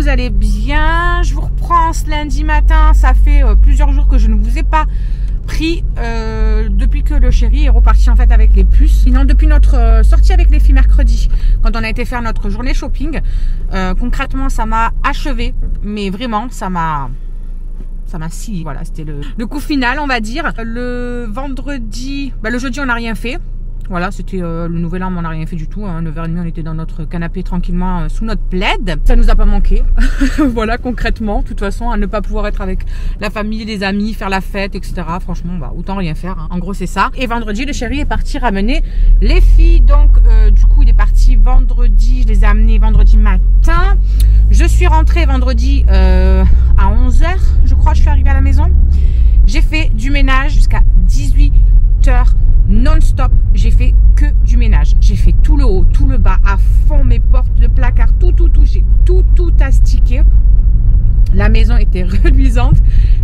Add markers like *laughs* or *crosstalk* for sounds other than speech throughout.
vous allez bien. Je vous reprends ce lundi matin. Ça fait euh, plusieurs jours que je ne vous ai pas pris euh, depuis que le chéri est reparti en fait avec les puces. Sinon, depuis notre euh, sortie avec les filles mercredi, quand on a été faire notre journée shopping, concrètement, ça m'a achevé. Mais vraiment, ça m'a ça m'a si voilà c'était le, le, coup final on va dire le vendredi bah, le jeudi on n'a rien fait voilà, c'était euh, le nouvel an, on n'a rien fait du tout. Hein. 9h30, on était dans notre canapé tranquillement euh, sous notre plaid. Ça nous a pas manqué. *laughs* voilà, concrètement. De toute façon, à ne pas pouvoir être avec la famille, les amis, faire la fête, etc. Franchement, bah, autant rien faire. Hein. En gros, c'est ça. Et vendredi, le chéri est parti ramener les filles. Donc, euh, du coup, il est parti vendredi. Je les ai amenées vendredi matin. Je suis rentrée vendredi à 11h, crois. Je suis arrivée à la maison. J'ai fait du ménage jusqu'à 18h non-stop. J'ai fait que du ménage. J'ai fait tout le haut, tout le bas, à fond, mes portes, le placard, tout, tout, tout. J'ai tout, tout astiqué. La maison était *laughs* reluisante,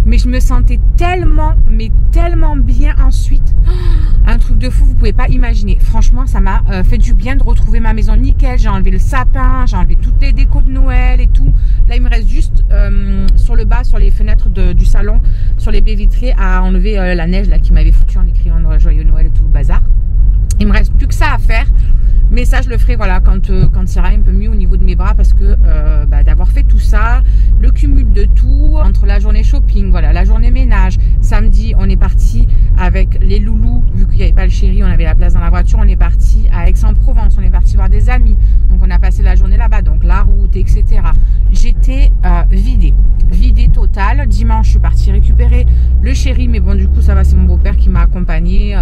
mais je me sentais tellement, mais tellement bien ensuite. *gasps* Un truc de fou, vous pouvez pas imaginer. Franchement, ça m'a euh, fait du bien de retrouver ma maison nickel. J'ai enlevé le sapin, j'ai enlevé toutes les décos de Noël et tout. Là, il me reste juste euh, sur le bas, sur les fenêtres du salon, sur les baies vitrées, à enlever euh, la neige qui m'avait foutu en écrivant Joyeux Noël et tout le bazar. Il me reste plus que ça à faire. Mais ça, je le ferai voilà, quand, euh, quand ça ira un peu mieux au niveau de mes bras parce que euh, bah, d'avoir fait tout ça, le cumul de tout, entre la journée shopping, voilà, la journée ménage, samedi, on est parti avec les loulous, vu qu'il n'y avait pas le chéri, on avait la place dans la voiture, on est parti à Aix-en-Provence, on est parti voir des amis, donc on a passé la journée là-bas, donc la route, etc. J'étais euh, vidée, vidée totale. Dimanche, je suis partie récupérer le chéri, mais bon, du coup, ça va, c'est mon beau-père qui m'a accompagné.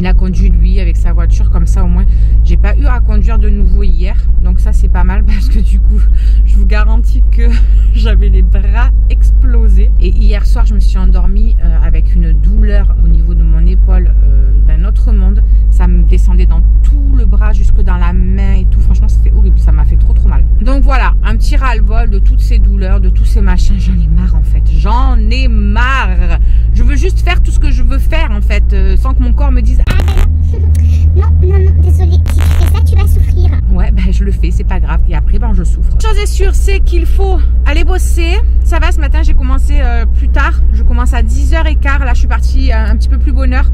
Il a conduit lui avec sa voiture comme ça au moins. J'ai pas eu à conduire de nouveau hier donc ça c'est pas mal *laughs* parce que du coup je vous garantis que *laughs* j'avais les bras explosés. Et hier soir je me suis endormie euh, avec une douleur au niveau de mon épaule euh, d'un autre monde. Ça me descendait dans tout le bras jusque dans la main et tout. Franchement c'était horrible. Ça m'a fait trop trop mal. Donc voilà un petit ras-le-bol de toutes ces douleurs de tous ces machins. J'en ai marre en fait. J'en ai marre. Je veux juste faire tout ce que je veux faire en fait euh, le fais, c'est pas grave. Et après, ben je souffre. Chose est sûre, c'est qu'il faut aller bosser. Ça va, ce matin, j'ai commencé euh, plus tard. Je commence à 10h15. Là, je suis partie euh, un petit peu plus bonne heure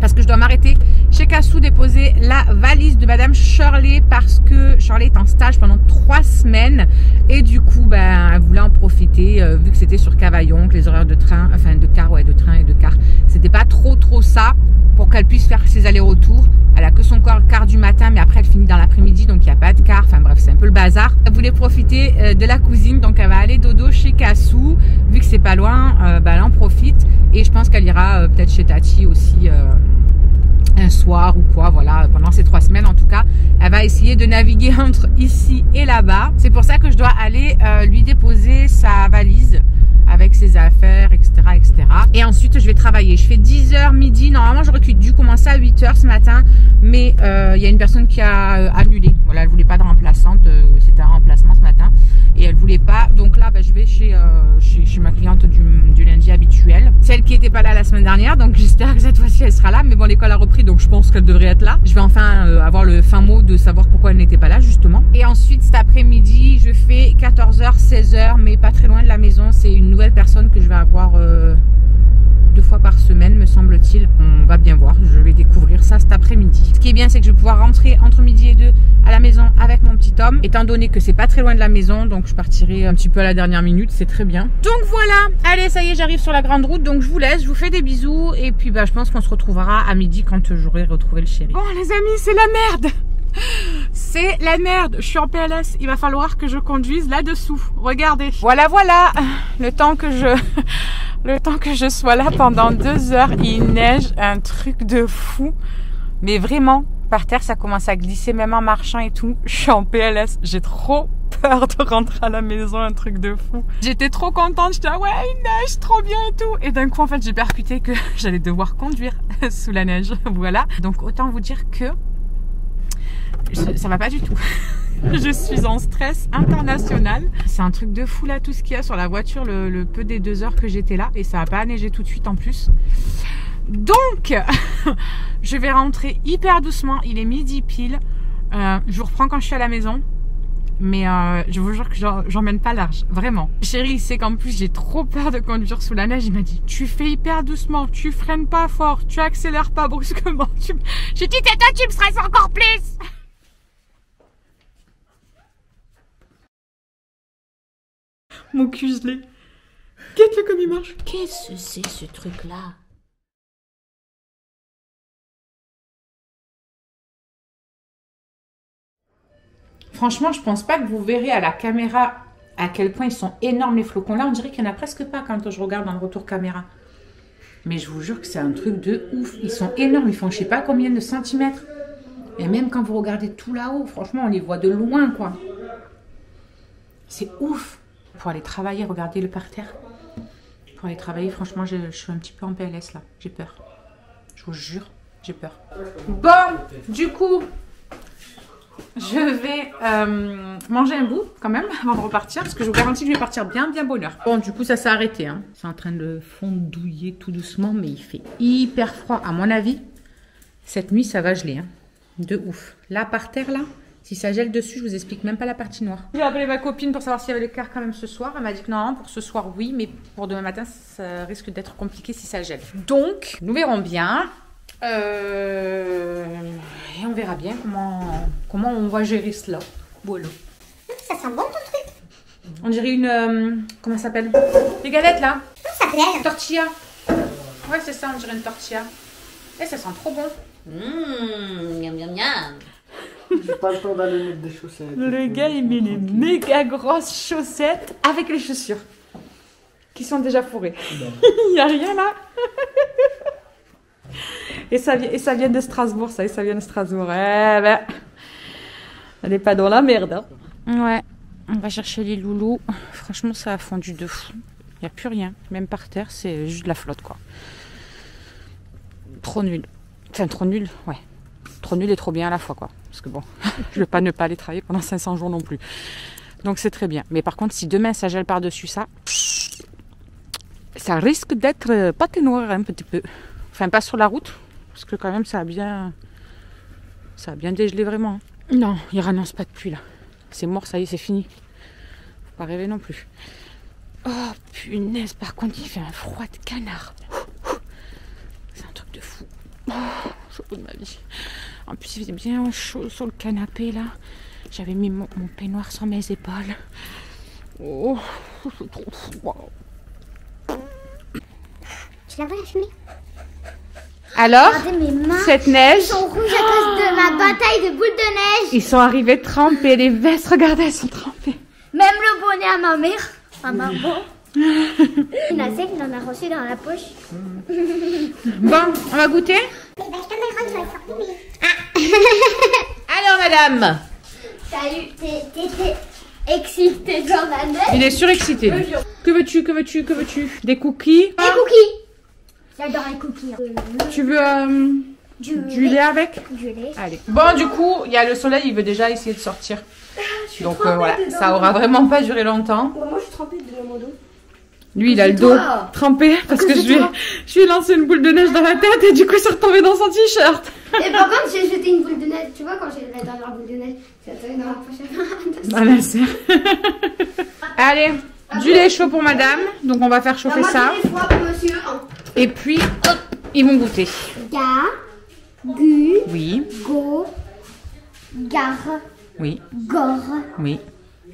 parce que je dois m'arrêter chez Cassou déposer la valise de Madame Shirley parce que Shirley est en stage pendant trois semaines et du coup ben elle voulait en profiter euh, vu que c'était sur Cavaillon que les horaires de train enfin de car ouais de train et de car c'était pas ça pour qu'elle puisse faire ses allers-retours. Elle a que son quart du matin mais après elle finit dans l'après-midi donc il n'y a pas de car enfin bref c'est un peu le bazar. Elle voulait profiter euh, de la cousine donc elle va aller dodo chez Cassou. Vu que c'est pas loin euh, ben, elle en profite. Et je pense qu'elle ira peut-être chez Tati aussi un soir ou quoi, voilà, pendant ces trois semaines en tout cas, elle va essayer de naviguer *laughs* entre ici et là-bas. C'est pour ça que je dois aller euh, lui déposer sa valise avec ses affaires, etc., etc. Et ensuite, je vais travailler. Je fais 10h midi. Normalement, j'aurais dû commencer à 8h ce matin, mais euh, il y a une personne qui a euh, annulé. Voilà, elle voulait pas de remplaçante. C'était un remplacement ce matin et elle voulait pas. Donc là, bah, je vais chez, chez, chez, ma cliente du, du lundi habituel, celle qui était pas là la semaine dernière. Donc *laughs* j'espère que cette fois-ci elle sera là. Mais bon, l'école a repris donc je pense qu'elle devrait être là. Je vais enfin euh, avoir le fin mot de savoir pourquoi elle n'était pas là justement. Et ensuite cet après-midi, je fais 14h, 16h, mais pas très loin de la maison. C'est une nouvelle personne que je vais avoir euh, deux fois par semaine, me semble-t-il. On va bien voir, je vais découvrir ça cet après-midi. Ce qui est bien, c'est que je vais pouvoir rentrer entre midi et deux à la maison avec mon petit homme, étant donné que c'est pas très loin de la maison, donc je partirai un petit peu à la dernière minute, c'est très bien. Donc voilà, allez, ça y est, j'arrive sur la grande route, donc je vous laisse, je vous fais des bisous, et puis bah, je pense qu'on se retrouvera à midi quand j'aurai retrouvé le chéri. Bon les amis, c'est la merde c'est la merde, je suis en PLS, il va falloir que je conduise là-dessous. Regardez. Voilà, voilà, le temps que je le temps que je sois là pendant deux heures, il neige un truc de fou. Mais vraiment, par terre, ça commence à glisser même en marchant et tout. Je suis en PLS, j'ai trop peur de rentrer à la maison, un truc de fou. J'étais trop contente, j'étais ouais, il neige trop bien et tout. Et d'un coup, en fait, j'ai percuté que *laughs* j'allais devoir conduire *laughs* sous la neige. Voilà. Donc autant vous dire que ça va pas du tout. *laughs* *laughs* je suis en stress international. C'est un truc de fou là, tout ce qu'il y a sur la voiture, le, peu des deux heures que j'étais là. Et ça a pas neigé tout de suite en plus. Donc, *laughs* je vais rentrer hyper doucement. Il est midi pile. Euh, je vous reprends quand je suis à la maison. mais euh, je vous jure que j'emmène pas large, vraiment. Chérie, il qu'en plus j'ai trop peur de conduire sous la neige. Il m'a dit, tu fais hyper doucement, tu freines pas fort, tu accélères pas brusquement. *laughs* Tu... J'ai dit, c'est toi, tu me stresses encore plus. Mon cul gelé. Qu'est-ce comme il marche? Qu'est-ce que c'est ce truc-là? Franchement, je pense pas que vous verrez à la caméra à quel point ils sont énormes les flocons. Là, on dirait qu'il n'y en a presque pas quand je regarde dans le retour caméra. Mais je vous jure que c'est un truc de ouf. Ils sont énormes, ils font je sais pas combien de centimètres. Et même quand vous regardez tout là-haut, franchement, on les voit de loin, quoi. C'est ouf. Pour aller travailler, regardez le parterre. Pour aller travailler, franchement, je, suis un petit peu en PLS là. J'ai peur. Je vous jure, j'ai peur. Bon, du coup, je vais euh, manger un bout quand même avant de repartir parce que je vous garantis que je vais partir bien bien bonne heure. Bon du coup ça s'est arrêté. Hein. C'est en train de fondouiller tout doucement mais il fait hyper froid. À mon avis cette nuit ça va geler. Hein. De ouf. Là par terre là si ça gèle dessus je vous explique même pas la partie noire. J'ai appelé ma copine pour savoir s'il y avait l'écart quand même ce soir. Elle m'a dit que non pour ce soir oui mais pour demain matin ça risque d'être compliqué si ça gèle. Donc nous verrons bien. Euh, et on verra bien comment, comment on va gérer cela. Voilà. Ça sent bon ton truc? On dirait une. euh, comment ça s'appelle? Les galettes là Ça plaît. Tortilla. Ouais, c'est ça, on dirait une tortilla. Et ça sent trop bon. Mmm, miam miam miam. J'ai pas le temps d'aller mettre des chaussettes. Le gars, il met les méga grosses chaussettes avec les chaussures qui sont déjà fourrées. *laughs* il n'y a rien là. *laughs* et, ça, vient- et ça vient de Strasbourg, ça, et ça vient de Strasbourg. Eh ben, elle n'est pas dans la merde. hein. Ouais, on va chercher les loulous. Franchement, ça a fondu de fou. Il n'y a plus rien, même par terre, c'est juste de la flotte quoi. Trop nul. Enfin, trop nul, ouais. Trop nul et trop bien à la fois quoi. Parce que bon, *laughs* je vais pas ne pas aller travailler pendant 500 jours non plus. Donc c'est très bien. Mais par contre, si demain ça gèle par-dessus ça, ça risque d'être euh, pâté noir un petit peu. Enfin, pas sur la route, parce que quand même ça a bien, ça a bien dégelé vraiment. hein. Non, il rannonce pas de pluie là. C'est mort, ça y est, c'est fini. Faut pas rêver non plus. Oh punaise, par contre, il fait un froid de canard. C'est un truc de fou. Oh, chaud de ma vie. En plus, il faisait bien chaud sur le canapé là. J'avais mis mon, mon peignoir sur mes épaules. Oh, c'est trop froid. Tu la vois la fumée? Alors, mes mains. cette neige, Elles sont rouges à cause de ma bataille de boules de neige. ils sont arrivés trempés. Les vestes, regardez, elles sont trempées. Même le bonnet à ma mère. À ma bon. Nasser, *laughs* il en a reçu dans la poche. Bon, on va goûter Mais bah, je t'emmènerai sur la sortie, Alors, madame Salut, t'es- la neige. Il est surexcité. lui. Que veux-tu, que veux-tu, que veux-tu? Des cookies? Des cookies. J'adore les cookies. hein. Tu veux euh, Du, du lait avec? Du lait. Allez. Bon, du coup, il y a le soleil, il veut déjà essayer de sortir. Donc euh, voilà, ça aura vraiment pas duré longtemps. moi je suis trempée de mon dos. Lui, il a le dos trempé parce que je lui, ai, je lui ai lancé une boule de neige dans la tête et du coup, c'est retombé dans son t-shirt. Et par contre, j'ai jeté une boule de neige. Tu vois, quand j'ai la dernière boule de neige, c'est tombé dans la poche. *laughs* *laughs* Ah, la serre. Allez, du lait chaud pour madame. Donc, on va faire chauffer ça. froid pour monsieur. Et puis, hop, ils vont goûter. Ga. Gu. Oui, Go. Gare. oui, Gore. oui.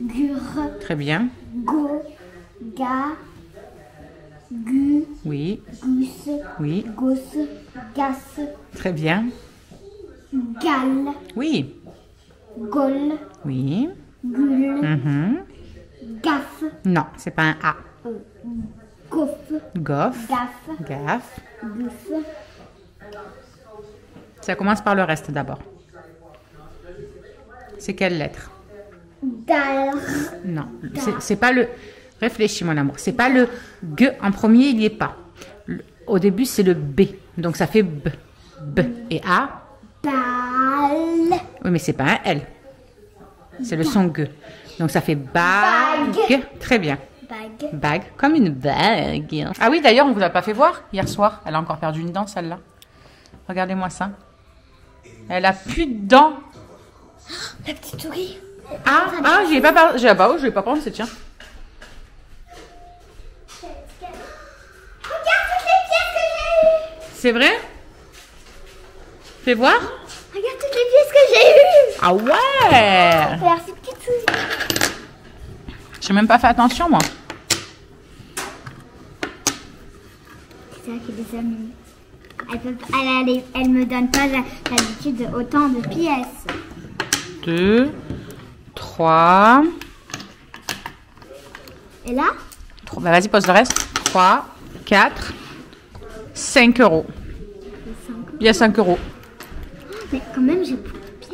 Gur. Très bien. Go. Ga. Gu. Oui, Gus. oui. Gosse. Gas. Très bien. Gal. Oui, Gol. oui. Gul. mhm. Gaffe. Non, c'est pas un A. Goff. Goff, Gaffe. gaffe. Bouffe. Ça commence par le reste d'abord. C'est quelle lettre? Dal. Non, c'est pas le. Réfléchis, mon amour. C'est pas le G en premier, il y est pas. Le- Au début, c'est le B. Donc ça fait B. B. Et A. Bal. Oui, mais c'est pas un L. C'est le son G. Donc ça fait bague. Très bien. Bague. Bague. Comme une bague. Ah oui, d'ailleurs, on vous l'a pas fait voir hier soir. Elle a encore perdu une dent, celle-là. Regardez-moi ça. Elle a plus de dents. La petite souris. Ah, ah, j'ai pas j'ai ah bah, je vais pas prendre, c'est tiens. C'est vrai Fais voir. Regarde toutes les pièces que j'ai eues. Ah ouais soucis. J'ai même pas fait attention moi. C'est ça qui les a mis. Elle, peut, elle, elle, elle me donne pas la- l'habitude de autant de pièces. 2, 3, Et là? Bah, vas-y pose le reste. 3, 4, 5 euros. Il y a 5 euros. Mais quand même, j'ai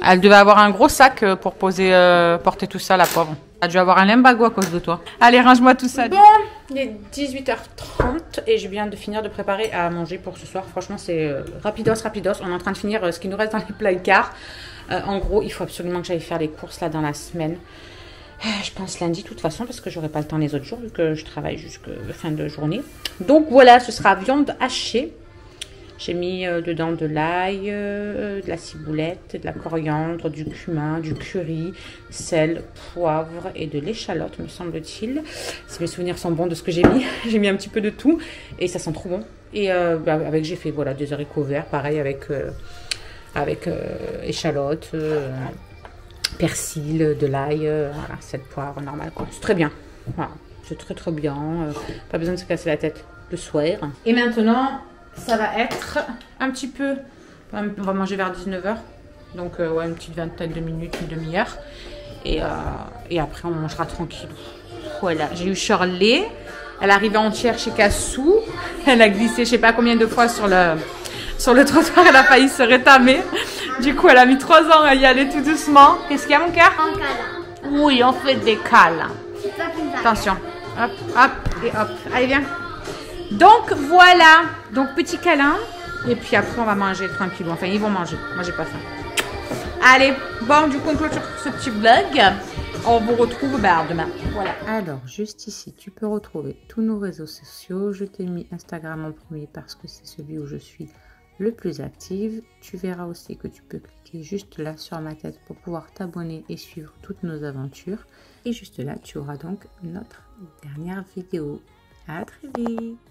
Elle devait avoir un gros sac euh, pour poser, euh, porter tout ça, la pauvre. Elle a dû avoir un limbago à cause de toi. Allez, range-moi tout ça. Bon, il est 18h30 et je viens de finir de préparer à manger pour ce soir. Franchement, c'est euh, rapidos, rapidos. On est en train de finir euh, ce qui nous reste dans les placards. Euh, en gros, il faut absolument que j'aille faire les courses là dans la semaine. Euh, Je pense lundi de toute façon parce que j'aurai pas le temps les autres jours vu que je travaille jusqu'à fin de journée. Donc voilà, ce sera viande hachée. J'ai mis euh, dedans de l'ail, euh, de la ciboulette, de la coriandre, du cumin, du curry, sel, poivre et de l'échalote, me semble-t-il. Si mes souvenirs sont bons de ce que j'ai mis, *laughs* j'ai mis un petit peu de tout et ça sent trop bon. Et euh, bah, avec j'ai fait voilà des haricots verts, pareil avec avec échalote, persil, de l'ail, euh, voilà, sel, poivre, normal quoi. C'est très bien. C'est très très bien. euh, pas besoin de se casser la tête le soir. Et maintenant, ça va être un petit peu. On va manger vers 19h. Donc, euh, ouais, une petite vingtaine de minutes, une demi-heure. Et, euh, et après, on mangera tranquille. Voilà, j'ai eu Shirley. Elle arrivait entière chez Cassou. Elle a glissé, je sais pas combien de fois sur le, sur le trottoir. Elle a failli se rétamer. Du coup, elle a mis trois ans à y aller tout doucement. Qu'est-ce qu'il y a, mon cœur câlin. Oui, on fait des câlins. Attention. Hop, hop et hop. Allez, viens. Donc, voilà. Donc, petit câlin. Et puis après, on va manger tranquille. Enfin, ils vont manger. Moi, j'ai pas faim. Allez, bon, du coup, on clôture ce petit vlog. On vous retrouve bah, demain. Voilà. Alors, juste ici, tu peux retrouver tous nos réseaux sociaux. Je t'ai mis Instagram en premier parce que c'est celui où je suis le plus active. Tu verras aussi que tu peux cliquer juste là sur ma tête pour pouvoir t'abonner et suivre toutes nos aventures. Et juste là, tu auras donc notre dernière vidéo. À très vite